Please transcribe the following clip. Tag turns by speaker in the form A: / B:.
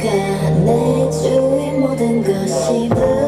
A: 멈춰가 내 주위 모든 것이 뭐